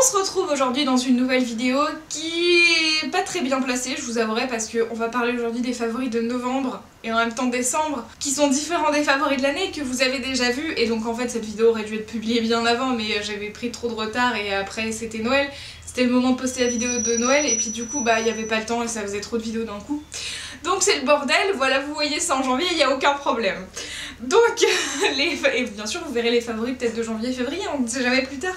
On se retrouve aujourd'hui dans une nouvelle vidéo qui est pas très bien placée, je vous avouerai, parce qu'on va parler aujourd'hui des favoris de novembre et en même temps décembre, qui sont différents des favoris de l'année que vous avez déjà vus. Et donc en fait cette vidéo aurait dû être publiée bien avant, mais j'avais pris trop de retard et après c'était Noël. C'était le moment de poster la vidéo de Noël et puis du coup bah il n'y avait pas le temps et ça faisait trop de vidéos d'un coup. Donc c'est le bordel, voilà vous voyez ça en janvier, il n'y a aucun problème. Donc, les, et bien sûr vous verrez les favoris peut-être de janvier février, on ne sait jamais plus tard.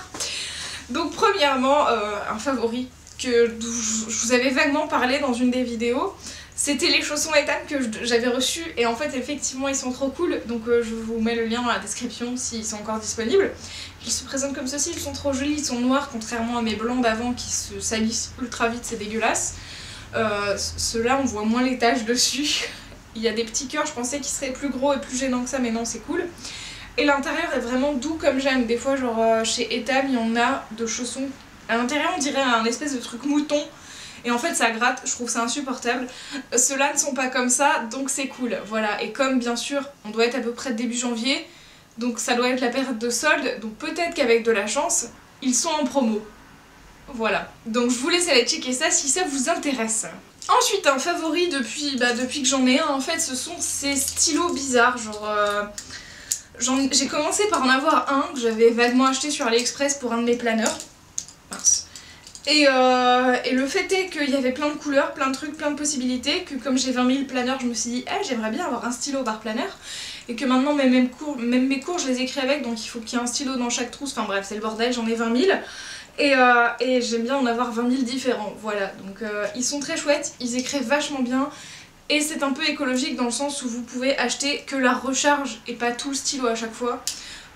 Donc premièrement, euh, un favori que je vous avais vaguement parlé dans une des vidéos, c'était les chaussons Ethan que j'avais reçus et en fait effectivement ils sont trop cool donc euh, je vous mets le lien dans la description s'ils sont encore disponibles. Ils se présentent comme ceci, ils sont trop jolis, ils sont noirs contrairement à mes blancs d'avant qui se salissent ultra vite, c'est dégueulasse. Euh, Ceux-là on voit moins les taches dessus. il y a des petits cœurs, je pensais qu'ils seraient plus gros et plus gênants que ça mais non c'est cool. Et l'intérieur est vraiment doux comme j'aime. Des fois, genre euh, chez Etam, il y en a de chaussons. À l'intérieur, on dirait un espèce de truc mouton. Et en fait, ça gratte, je trouve ça insupportable. Ceux-là ne sont pas comme ça, donc c'est cool. Voilà, et comme bien sûr, on doit être à peu près début janvier, donc ça doit être la période de solde, donc peut-être qu'avec de la chance, ils sont en promo. Voilà. Donc je vous laisse aller checker ça si ça vous intéresse. Ensuite, un favori depuis, bah, depuis que j'en ai un, en fait, ce sont ces stylos bizarres, genre... Euh, j'ai commencé par en avoir un que j'avais vaguement acheté sur AliExpress pour un de mes planeurs. Et, euh, et, le fait est qu'il y avait plein de couleurs, plein de trucs, plein de possibilités, que comme j'ai 20 000 planeurs, je me suis dit, eh, j'aimerais bien avoir un stylo par planeur. Et que maintenant, même, cours, même mes cours, je les écris avec, donc il faut qu'il y ait un stylo dans chaque trousse. Enfin bref, c'est le bordel, j'en ai 20 000. Et, euh, et j'aime bien en avoir 20 000 différents, voilà. Donc euh, ils sont très chouettes, ils écrivent vachement bien. Et c'est un peu écologique dans le sens où vous pouvez acheter que la recharge et pas tout le stylo à chaque fois.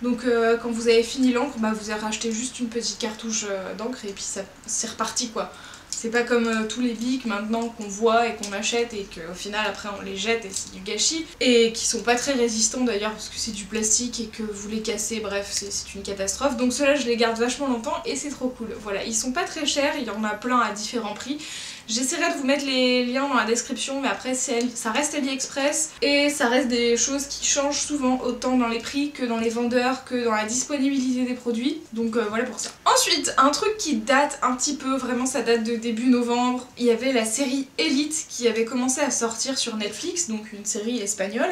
Donc euh, quand vous avez fini l'encre, bah, vous avez racheté juste une petite cartouche euh, d'encre et puis c'est reparti quoi. C'est pas comme euh, tous les bics maintenant qu'on voit et qu'on achète et qu'au final après on les jette et c'est du gâchis. Et qui sont pas très résistants d'ailleurs parce que c'est du plastique et que vous les cassez, bref c'est une catastrophe. Donc ceux-là je les garde vachement longtemps et c'est trop cool. Voilà, ils sont pas très chers, il y en a plein à différents prix. J'essaierai de vous mettre les liens dans la description mais après ça reste AliExpress et ça reste des choses qui changent souvent autant dans les prix que dans les vendeurs que dans la disponibilité des produits. Donc euh, voilà pour ça. Ensuite un truc qui date un petit peu, vraiment ça date de début novembre, il y avait la série Elite qui avait commencé à sortir sur Netflix donc une série espagnole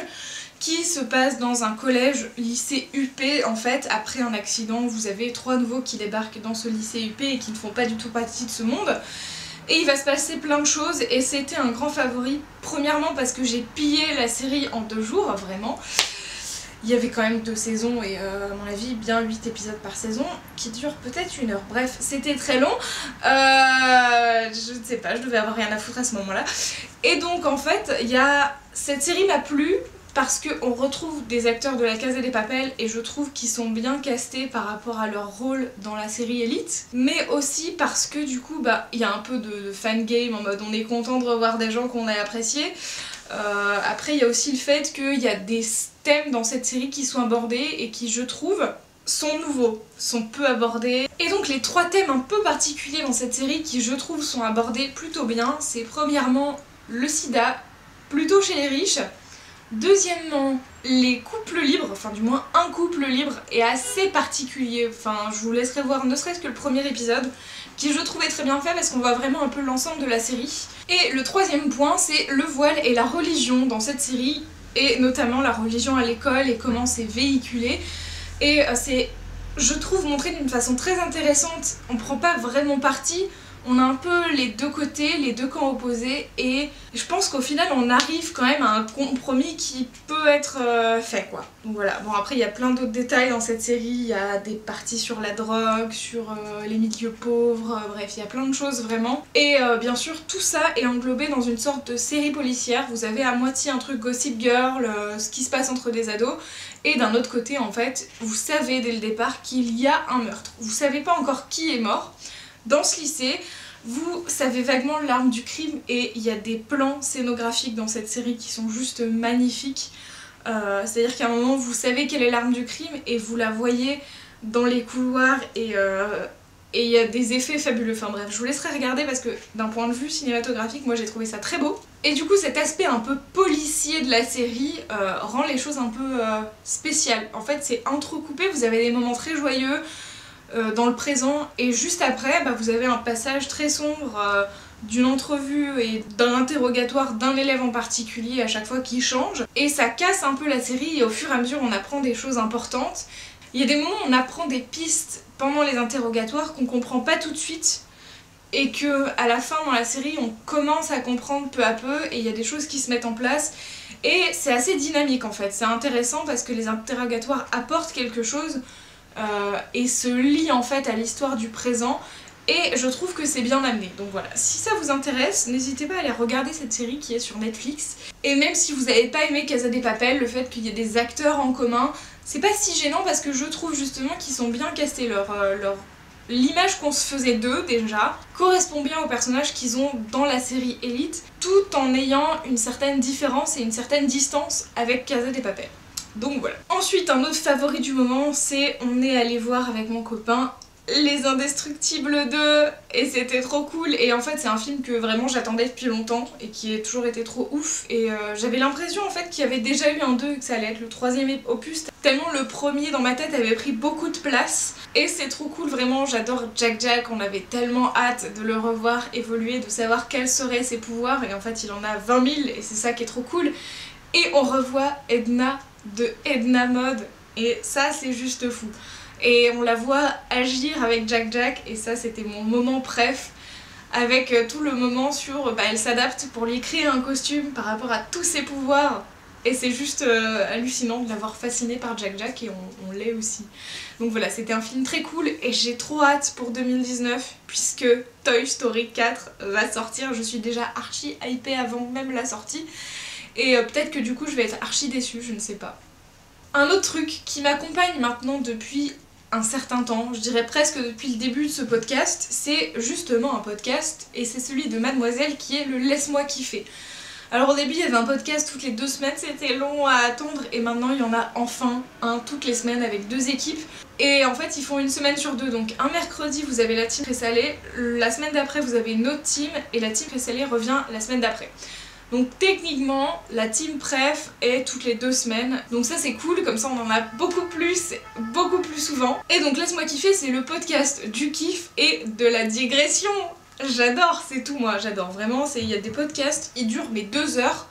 qui se passe dans un collège lycée UP en fait. Après un accident vous avez trois nouveaux qui débarquent dans ce lycée UP et qui ne font pas du tout partie de ce monde et il va se passer plein de choses et c'était un grand favori. Premièrement parce que j'ai pillé la série en deux jours, vraiment. Il y avait quand même deux saisons et euh, à mon avis bien 8 épisodes par saison qui durent peut-être une heure. Bref, c'était très long. Euh, je ne sais pas, je devais avoir rien à foutre à ce moment-là. Et donc en fait, il y a... cette série m'a plu parce qu'on retrouve des acteurs de la Casa des Papels et je trouve qu'ils sont bien castés par rapport à leur rôle dans la série Elite mais aussi parce que du coup bah il y a un peu de, fan game en mode on est content de revoir des gens qu'on a appréciés euh, après il y a aussi le fait qu'il y a des thèmes dans cette série qui sont abordés et qui je trouve sont nouveaux, sont peu abordés. Et donc les trois thèmes un peu particuliers dans cette série qui je trouve sont abordés plutôt bien, c'est premièrement le sida, plutôt chez les riches, Deuxièmement, les couples libres, enfin du moins un couple libre est assez particulier, enfin je vous laisserai voir ne serait-ce que le premier épisode, qui je trouvais très bien fait parce qu'on voit vraiment un peu l'ensemble de la série. Et le troisième point c'est le voile et la religion dans cette série, et notamment la religion à l'école et comment c'est véhiculé. Et euh, c'est, je trouve, montré d'une façon très intéressante, on prend pas vraiment parti, on a un peu les deux côtés, les deux camps opposés et je pense qu'au final on arrive quand même à un compromis qui peut être euh, fait quoi. Donc voilà, bon après il y a plein d'autres détails dans cette série, il y a des parties sur la drogue, sur euh, les milieux pauvres, euh, bref il y a plein de choses vraiment. Et bien sûr tout ça est englobé dans une sorte de série policière, vous avez à moitié un truc Gossip Girl, ce qui se passe entre des ados, et d'un autre côté en fait vous savez dès le départ qu'il y a un meurtre. Vous savez pas encore qui est mort, dans ce lycée, vous savez vaguement l'arme du crime et il y a des plans scénographiques dans cette série qui sont juste magnifiques. Euh, c'est-à-dire qu'à un moment vous savez quelle est l'arme du crime et vous la voyez dans les couloirs et euh, et il y a des effets fabuleux. Enfin bref, je vous laisserai regarder parce que d'un point de vue cinématographique, moi j'ai trouvé ça très beau. Et du coup cet aspect un peu policier de la série euh, rend les choses un peu spéciales. En fait c'est entrecoupé, vous avez des moments très joyeux, dans le présent et juste après bah, vous avez un passage très sombre euh, d'une entrevue et d'un interrogatoire d'un élève en particulier à chaque fois qui change et ça casse un peu la série et au fur et à mesure on apprend des choses importantes. Il y a des moments où on apprend des pistes pendant les interrogatoires qu'on comprend pas tout de suite et que à la fin dans la série on commence à comprendre peu à peu et il y a des choses qui se mettent en place et c'est assez dynamique en fait. C'est intéressant parce que les interrogatoires apportent quelque chose euh, et se lient en fait à l'histoire du présent et je trouve que c'est bien amené. Donc voilà, si ça vous intéresse, n'hésitez pas à aller regarder cette série qui est sur Netflix. Et même si vous n'avez pas aimé Casa des Papel, le fait qu'il y ait des acteurs en commun, c'est pas si gênant parce que je trouve justement qu'ils sont bien castés. Leur, euh, leur... L'image qu'on se faisait d'eux déjà correspond bien aux personnages qu'ils ont dans la série Elite, tout en ayant une certaine différence et une certaine distance avec Casa des Papel. Donc voilà. Ensuite, un autre favori du moment, c'est on est allé voir avec mon copain les Indestructibles 2 et c'était trop cool. Et en fait c'est un film que vraiment j'attendais depuis longtemps et qui a toujours été trop ouf. Et euh, j'avais l'impression en fait qu'il y avait déjà eu un 2 et que ça allait être le troisième opus. Tellement le premier dans ma tête avait pris beaucoup de place. Et c'est trop cool. Vraiment j'adore Jack Jack. On avait tellement hâte de le revoir évoluer de savoir quels seraient ses pouvoirs. Et en fait il en a 20 000 et c'est ça qui est trop cool. Et on revoit Edna de Edna Mode. Et ça c'est juste fou. Et on la voit agir avec Jack Jack. Et ça c'était mon moment préf. Avec euh, tout le moment sur bah, elle s'adapte pour lui créer un costume par rapport à tous ses pouvoirs. Et c'est juste euh, hallucinant de l'avoir fasciné par Jack Jack et on, l'est aussi. Donc voilà, c'était un film très cool et j'ai trop hâte pour 2019 puisque Toy Story 4 va sortir. Je suis déjà archi hypée avant même la sortie et euh, peut-être que du coup je vais être archi déçue, je ne sais pas. Un autre truc qui m'accompagne maintenant depuis un certain temps, je dirais presque depuis le début de ce podcast, c'est justement un podcast et c'est celui de Mademoiselle qui est le Laisse-moi kiffer. Alors au début il y avait un podcast toutes les deux semaines, c'était long à attendre et maintenant il y en a enfin un toutes les semaines avec deux équipes et en fait ils font une semaine sur deux donc un mercredi vous avez la team présalée, la semaine d'après vous avez une autre team et la team présalée revient la semaine d'après. Donc techniquement, la team préf est toutes les deux semaines. Donc ça c'est cool, comme ça on en a beaucoup plus, beaucoup plus souvent. Et donc Laisse-moi kiffer, c'est le podcast du kiff et de la digression. J'adore, c'est tout moi, j'adore vraiment. Il y a des podcasts, ils durent mais deux heures.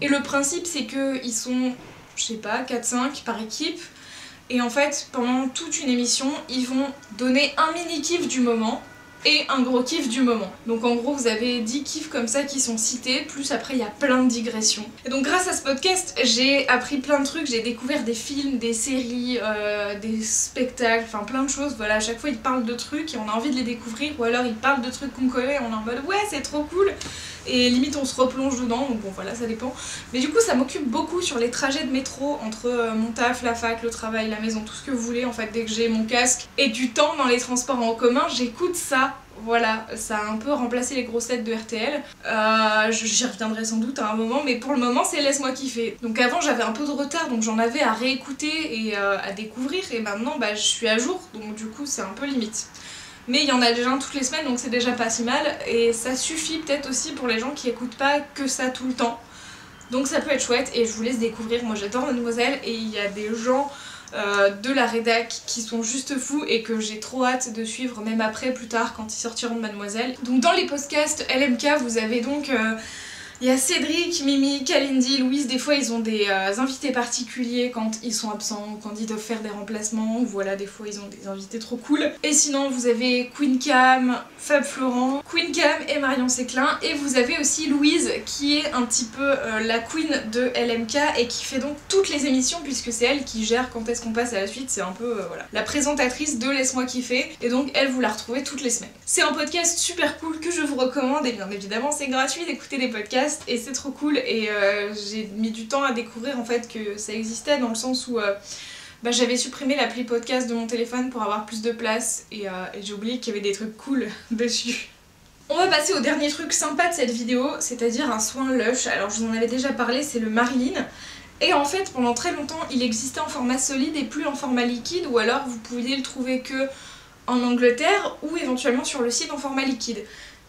Et le principe c'est qu'ils sont, je sais pas, 4-5 par équipe. Et en fait, pendant toute une émission, ils vont donner un mini kiff du moment et un gros kiff du moment. Donc en gros vous avez 10 kiffs comme ça qui sont cités, plus après il y a plein de digressions. Et donc grâce à ce podcast j'ai appris plein de trucs, j'ai découvert des films, des séries, euh, des spectacles, enfin plein de choses. Voilà, à chaque fois ils parlent de trucs et on a envie de les découvrir ou alors ils parlent de trucs qu'on connaît et on est en mode ouais c'est trop cool et limite on se replonge dedans donc bon voilà ça dépend mais du coup ça m'occupe beaucoup sur les trajets de métro entre euh, mon taf, la fac, le travail, la maison, tout ce que vous voulez en fait dès que j'ai mon casque et du temps dans les transports en commun j'écoute ça voilà, ça a un peu remplacé les grosses lettres de RTL. Euh, J'y reviendrai sans doute à un moment, mais pour le moment, c'est Laisse-moi kiffer. Donc avant, j'avais un peu de retard, donc j'en avais à réécouter et euh, à découvrir, et maintenant, bah, je suis à jour, donc du coup, c'est un peu limite. Mais il y en a déjà un toutes les semaines, donc c'est déjà pas si mal. Et ça suffit peut-être aussi pour les gens qui écoutent pas que ça tout le temps. Donc ça peut être chouette et je vous laisse découvrir. Moi j'adore Mademoiselle et il y a des gens euh, de la rédac qui sont juste fous et que j'ai trop hâte de suivre même après plus tard quand ils sortiront de Mademoiselle. Donc dans les podcasts LMK vous avez donc... Euh, il y a Cédric, Mimi, Kalindi, Louise, des fois ils ont des euh, invités particuliers quand ils sont absents, quand ils doivent faire des remplacements, voilà, des fois ils ont des invités trop cool. Et sinon vous avez Queen Cam, Fab Florent, Queen Cam et Marion Séclin, et vous avez aussi Louise qui est un petit peu euh, la queen de LMK et qui fait donc toutes les émissions puisque c'est elle qui gère quand est-ce qu'on passe à la suite, c'est un peu euh, voilà, la présentatrice de Laisse-moi kiffer, et donc elle vous la retrouvez toutes les semaines. C'est un podcast super cool que je vous recommande, et bien évidemment c'est gratuit d'écouter des podcasts et c'est trop cool et euh, j'ai mis du temps à découvrir en fait que ça existait dans le sens où euh, bah, j'avais supprimé l'appli podcast de mon téléphone pour avoir plus de place et, euh, et j'ai oublié qu'il y avait des trucs cool dessus. On va passer au dernier truc sympa de cette vidéo, c'est-à-dire un soin Lush. Alors je vous en avais déjà parlé, c'est le Marilyn. Et en fait, pendant très longtemps, il existait en format solide et plus en format liquide, ou alors vous pouviez le trouver que en Angleterre ou éventuellement sur le site en format liquide.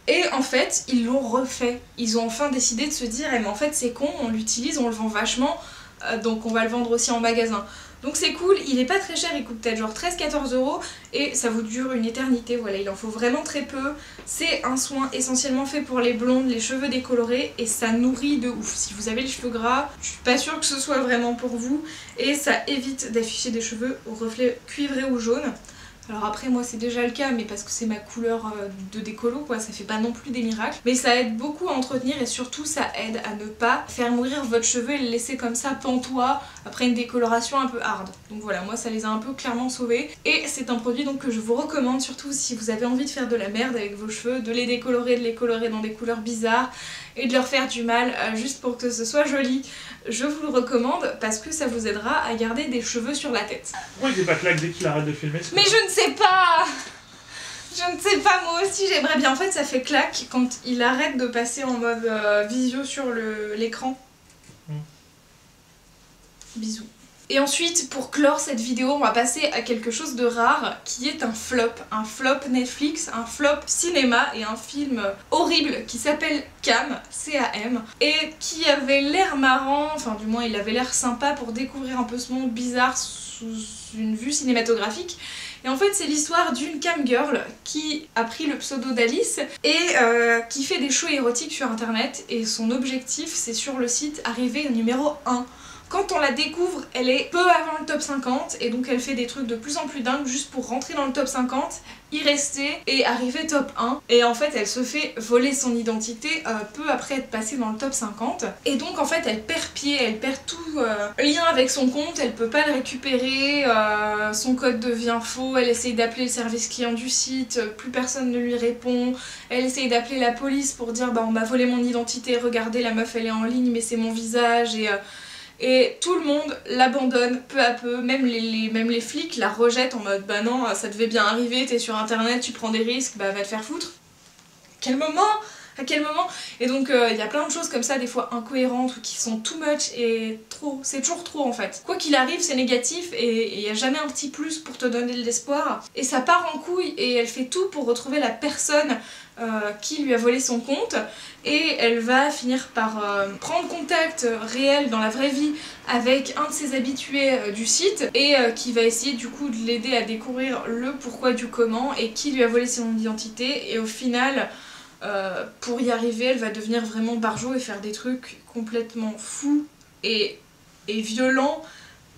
Et en fait, ils l'ont refait. Ils ont enfin décidé de se dire, eh, mais en fait c'est con, on l'utilise, on le vend vachement, euh, donc on va le vendre aussi en magasin. Donc c'est cool, il est pas très cher, il coûte peut-être genre 13-14 euros et ça vous dure une éternité, voilà, il en faut vraiment très peu. C'est un soin essentiellement fait pour les blondes, les cheveux décolorés et ça nourrit de ouf. Si vous avez les cheveux gras, je suis pas sûre que ce soit vraiment pour vous et ça évite d'afficher des cheveux au reflet cuivré ou jaune. Alors après moi c'est déjà le cas mais parce que c'est ma couleur euh, de décolo quoi, ça fait pas non plus des miracles. Mais ça aide beaucoup à entretenir et surtout ça aide à ne pas faire mourir votre cheveu et le laisser comme ça pantois après une décoloration un peu hard. Donc voilà, moi ça les a un peu clairement sauvés. Et c'est un produit donc que je vous recommande surtout si vous avez envie de faire de la merde avec vos cheveux, de les décolorer, de les colorer dans des couleurs bizarres et de leur faire du mal euh, juste pour que ce soit joli je vous le recommande parce que ça vous aidera à garder des cheveux sur la tête. Pourquoi il pas claque dès qu'il arrête de filmer Mais je ne sais pas Je ne sais pas, moi aussi j'aimerais bien. En fait, ça fait claque quand il arrête de passer en mode euh, visio sur l'écran. Hmm. Bisous. Et ensuite, pour clore cette vidéo, on va passer à quelque chose de rare qui est un flop. Un flop Netflix, un flop cinéma et un film horrible qui s'appelle Cam, C-A-M, et qui avait l'air marrant, enfin du moins il avait l'air sympa pour découvrir un peu ce monde bizarre sous une vue cinématographique. Et en fait, c'est l'histoire d'une cam girl qui a pris le pseudo d'Alice et euh, qui fait des shows érotiques sur internet. Et son objectif, c'est sur le site arriver au numéro 1. Quand on la découvre, elle est peu avant le top 50 et donc elle fait des trucs de plus en plus dingues juste pour rentrer dans le top 50, y rester et arriver top 1. Et en fait, elle se fait voler son identité euh, peu après être passée dans le top 50. Et donc en fait, elle perd pied, elle perd tout euh, lien avec son compte, elle peut pas le récupérer, euh, son code devient faux, elle essaye d'appeler le service client du site, plus personne ne lui répond, elle essaye d'appeler la police pour dire bah on m'a volé mon identité, regardez la meuf elle est en ligne mais c'est mon visage et et tout le monde l'abandonne peu à peu, même les, flics la rejettent en mode bah non, ça devait bien arriver, t'es sur internet, tu prends des risques, bah va te faire foutre. Quel moment? Quel moment Et donc euh, il y a plein de choses comme ça, des fois incohérentes ou qui sont too much et trop, c'est toujours trop en fait. Quoi qu'il arrive, c'est négatif et il n'y a jamais un petit plus pour te donner de l'espoir. Et ça part en couille et elle fait tout pour retrouver la personne euh, qui lui a volé son compte et elle va finir par euh, prendre contact réel dans la vraie vie avec un de ses habitués du site et qui va essayer du coup de l'aider à découvrir le pourquoi du comment et qui lui a volé son identité et au final euh, pour y arriver, elle va devenir vraiment barjo et faire des trucs complètement fous et, et violents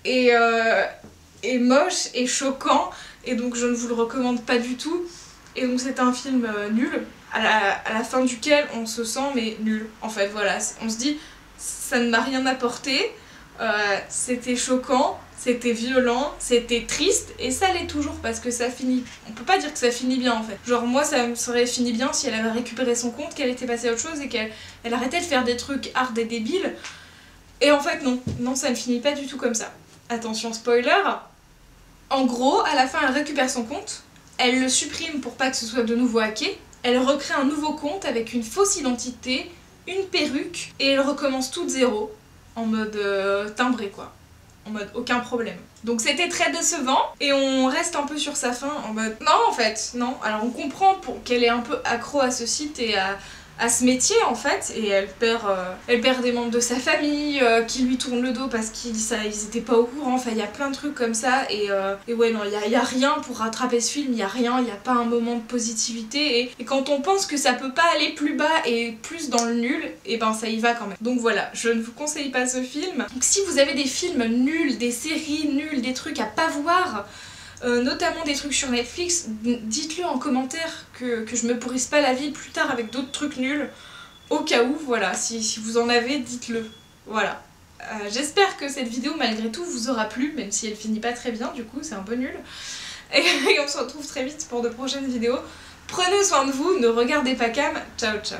et, euh, et moches et choquants. Et donc je ne vous le recommande pas du tout. Et donc c'est un film euh, nul, à la, à la, fin duquel on se sent mais nul. En fait, voilà, on se dit ça ne m'a rien apporté, c'était choquant, c'était violent, c'était triste, et ça l'est toujours parce que ça finit. On peut pas dire que ça finit bien en fait. Genre, moi, ça me serait fini bien si elle avait récupéré son compte, qu'elle était passée à autre chose et qu'elle elle arrêtait de faire des trucs hard et débiles. Et en fait, non, non, ça ne finit pas du tout comme ça. Attention, spoiler. En gros, à la fin, elle récupère son compte, elle le supprime pour pas que ce soit de nouveau hacké, elle recrée un nouveau compte avec une fausse identité, une perruque, et elle recommence tout de zéro, en mode euh, timbré quoi en mode aucun problème. Donc c'était très décevant et on reste un peu sur sa fin en mode non en fait, non. Alors on comprend qu'elle est un peu accro à ce site et à, à ce métier en fait et elle perd, euh, des membres de sa famille euh, qui lui tournent le dos parce qu'ils ils étaient pas au courant, enfin il y a plein de trucs comme ça. Et, euh, et ouais non il y a, rien pour rattraper ce film, il y a rien, il y a pas un moment de positivité. Et, quand on pense que ça peut pas aller plus bas et plus dans le nul, et ben ça y va quand même. Donc voilà, je ne vous conseille pas ce film. Donc si vous avez des films nuls, des séries nulles, des trucs à pas voir, euh, notamment des trucs sur Netflix, dites-le en commentaire que, je me pourrisse pas la vie plus tard avec d'autres trucs nuls. Au cas où, voilà, si, vous en avez, dites-le. Voilà. Euh, j'espère que cette vidéo, malgré tout, vous aura plu, même si elle finit pas très bien, du coup, c'est un peu nul. Et, on se retrouve très vite pour de prochaines vidéos. Prenez soin de vous, ne regardez pas Cam. Ciao, ciao.